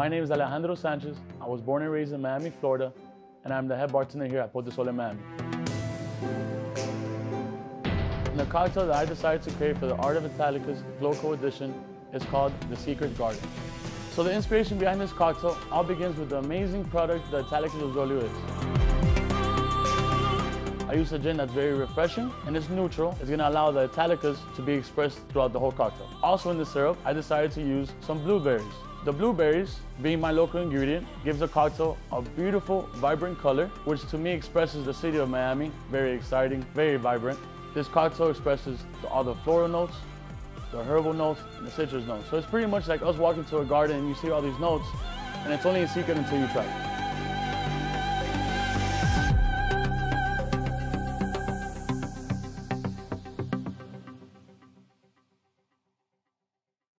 My name is Alejandro Sanchez. I was born and raised in Miami, Florida, and I'm the head bartender here at Portosole in Miami. And the cocktail that I decided to create for the Art of Italicus Gloco edition is called the Secret Garden. So the inspiration behind this cocktail all begins with the amazing product that Italicus Rosolio is. I use a gin that's very refreshing and it's neutral. It's gonna allow the Italicus to be expressed throughout the whole cocktail. Also in the syrup, I decided to use some blueberries. The blueberries, being my local ingredient, gives the cocktail a beautiful, vibrant color, which to me expresses the city of Miami. Very exciting, very vibrant. This cocktail expresses all the floral notes, the herbal notes, and the citrus notes. So it's pretty much like us walking to a garden and you see all these notes, and it's only a secret until you try it.